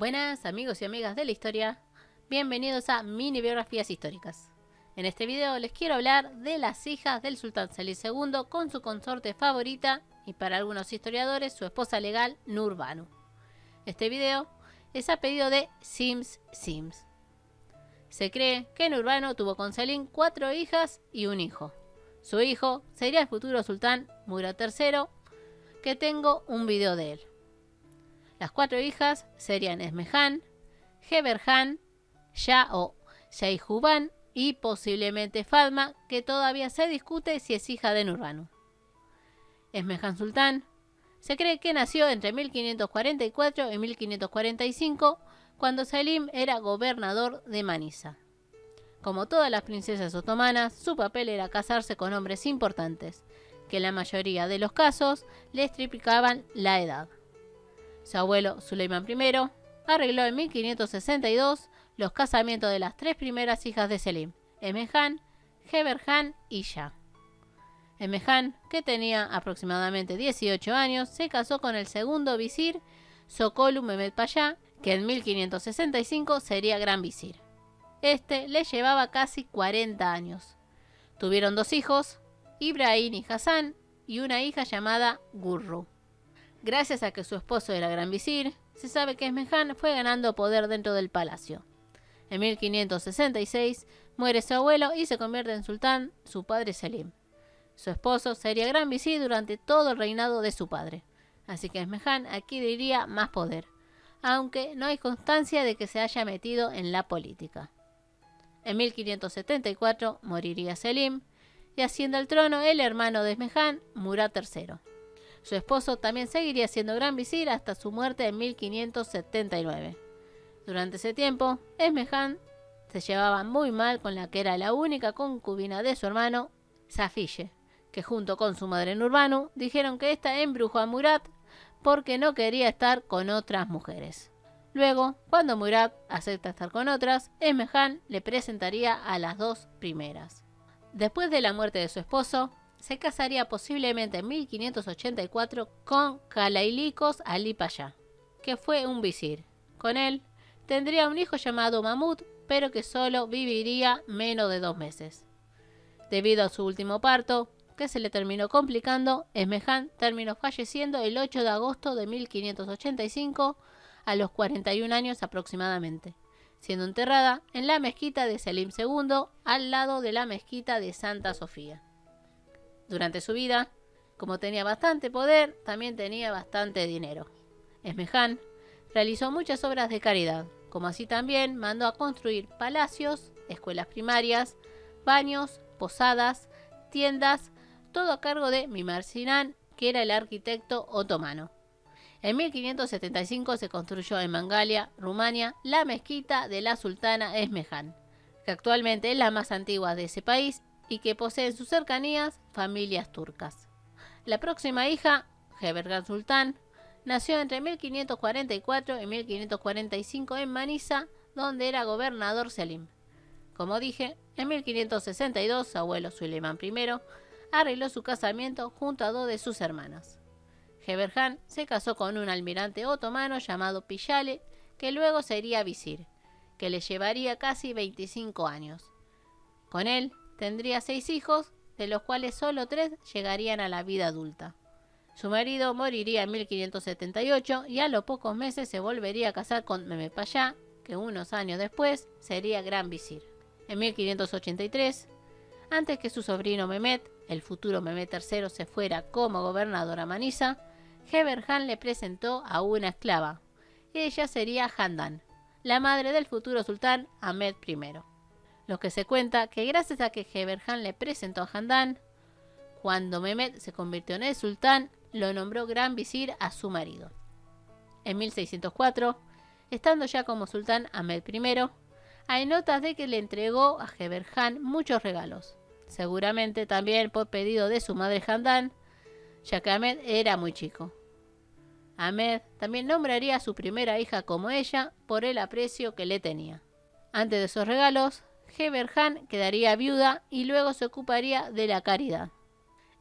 Buenas amigos y amigas de la historia, bienvenidos a Mini Biografías Históricas. En este video les quiero hablar de las hijas del sultán Selim II con su consorte favorita y para algunos historiadores su esposa legal Nurbanu. Este video es a pedido de Sims Sims. Se cree que Nurbanu tuvo con Selim cuatro hijas y un hijo. Su hijo sería el futuro sultán Murat III, que tengo un video de él. Las cuatro hijas serían Esmehan, Heberhan, Ya o y posiblemente Fatma, que todavía se discute si es hija de Nurbanu. Esmehan Sultán se cree que nació entre 1544 y 1545, cuando Selim era gobernador de Manisa. Como todas las princesas otomanas, su papel era casarse con hombres importantes, que en la mayoría de los casos les triplicaban la edad. Su abuelo Suleiman I arregló en 1562 los casamientos de las tres primeras hijas de Selim, Emehan, Heberhan y Shah. Emehan, que tenía aproximadamente 18 años, se casó con el segundo visir Sokolu Mehmed Pasha, que en 1565 sería gran visir. Este le llevaba casi 40 años. Tuvieron dos hijos, Ibrahim y Hassan, y una hija llamada Gurru. Gracias a que su esposo era gran visir, se sabe que Esmehan fue ganando poder dentro del palacio. En 1566 muere su abuelo y se convierte en sultán su padre Selim. Su esposo sería gran visir durante todo el reinado de su padre, así que Esmehan adquiriría más poder, aunque no hay constancia de que se haya metido en la política. En 1574 moriría Selim y asciende al trono el hermano de Esmehan, Murat III. Su esposo también seguiría siendo gran visir hasta su muerte en 1579. Durante ese tiempo, Esmehan se llevaba muy mal con la que era la única concubina de su hermano, Safiye, que junto con su madre Nurbanu dijeron que ésta embrujó a Murat porque no quería estar con otras mujeres. Luego, cuando Murat acepta estar con otras, Esmehan le presentaría a las dos primeras. Después de la muerte de su esposo, se casaría posiblemente en 1584 con Kalailikos Ali Pasha, que fue un visir. Con él tendría un hijo llamado Mahmud, pero que solo viviría menos de dos meses. Debido a su último parto, que se le terminó complicando, Esmehan terminó falleciendo el 8 de agosto de 1585 a los 41 años aproximadamente, siendo enterrada en la mezquita de Selim II al lado de la mezquita de Santa Sofía. Durante su vida, como tenía bastante poder, también tenía bastante dinero. Esmehan realizó muchas obras de caridad, como así también mandó a construir palacios, escuelas primarias, baños, posadas, tiendas, todo a cargo de Mimar Sinan, que era el arquitecto otomano. En 1575 se construyó en Mangalia, Rumania, la mezquita de la sultana Esmehan, que actualmente es la más antigua de ese país y que posee en sus cercanías familias turcas. La próxima hija, Hebergan Sultán, nació entre 1544 y 1545 en Manisa, donde era gobernador Selim. Como dije, en 1562 su abuelo Suleiman I arregló su casamiento junto a dos de sus hermanas. Heberhan se casó con un almirante otomano llamado Piyale, que luego sería visir, que le llevaría casi 25 años. Con él tendría seis hijos, de los cuales solo tres llegarían a la vida adulta. Su marido moriría en 1578 y a los pocos meses se volvería a casar con Mehmed Pasha, que unos años después sería gran visir. En 1583, antes que su sobrino Mehmet, el futuro Mehmed III, se fuera como gobernador a Manisa, Heberhan le presentó a una esclava. Ella sería Handan, la madre del futuro sultán Ahmed I. Lo que se cuenta que gracias a que Heberhan le presentó a Handan, cuando Mehmed se convirtió en el sultán, lo nombró gran visir a su marido. En 1604, estando ya como sultán Ahmed I, hay notas de que le entregó a Heberhan muchos regalos, seguramente también por pedido de su madre Handan, ya que Ahmed era muy chico. Ahmed también nombraría a su primera hija como ella por el aprecio que le tenía. Antes de esos regalos, Heberhan quedaría viuda y luego se ocuparía de la caridad.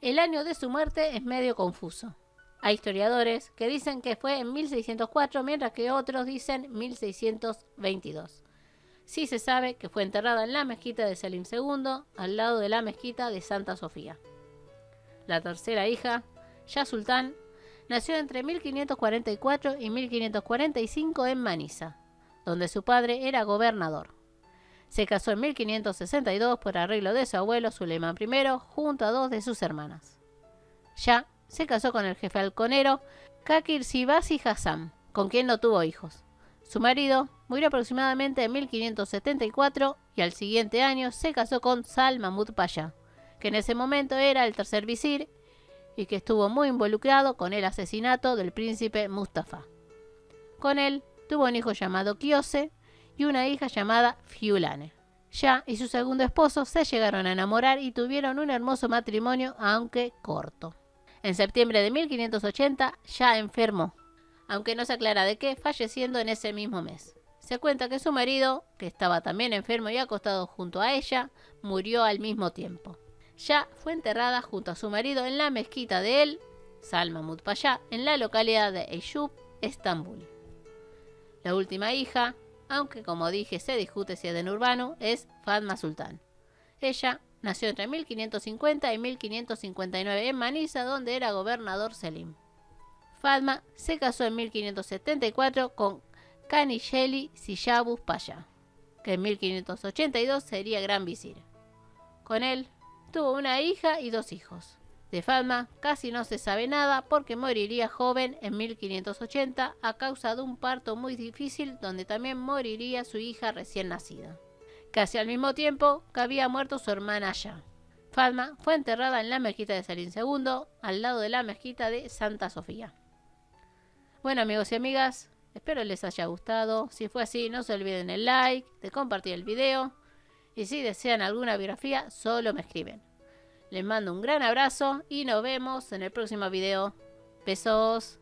El año de su muerte es medio confuso. Hay historiadores que dicen que fue en 1604, mientras que otros dicen 1622. Sí se sabe que fue enterrada en la mezquita de Selim II, al lado de la mezquita de Santa Sofía. La tercera hija, Ya Sultán, nació entre 1544 y 1545 en Manisa, donde su padre era gobernador. Se casó en 1562 por arreglo de su abuelo Suleiman I junto a dos de sus hermanas. Ya se casó con el jefe halconero Kakir Sibasi Hassan, con quien no tuvo hijos. Su marido murió aproximadamente en 1574 y al siguiente año se casó con Sal Mahmud Pasha, que en ese momento era el tercer visir y que estuvo muy involucrado con el asesinato del príncipe Mustafa. Con él tuvo un hijo llamado Kiose y una hija llamada Fiulane. Ya y su segundo esposo se llegaron a enamorar y tuvieron un hermoso matrimonio, aunque corto. En septiembre de 1580 ya enfermó aunque no se aclara de qué, falleciendo en ese mismo mes. Se cuenta que su marido, que estaba también enfermo y acostado junto a ella, murió al mismo tiempo. Ya fue enterrada junto a su marido en la mezquita de él, Salma Mutpaya, en la localidad de Eyüp, Estambul. La última hija, aunque como dije se discute si es de Nurbano, es Fatma Sultán. Ella nació entre 1550 y 1559 en Manisa, donde era gobernador Selim. Fatma se casó en 1574 con Kanisheli Siyabus Pasha, que en 1582 sería gran visir. Con él tuvo una hija y dos hijos. De Fatma casi no se sabe nada porque moriría joven en 1580 a causa de un parto muy difícil donde también moriría su hija recién nacida. Casi al mismo tiempo que había muerto su hermana ya. Fatma fue enterrada en la mezquita de Salim II, al lado de la mezquita de Santa Sofía. Bueno amigos y amigas, espero les haya gustado. Si fue así, no se olviden el like, de compartir el video. Y si desean alguna biografía, solo me escriben. Les mando un gran abrazo y nos vemos en el próximo video. Besos.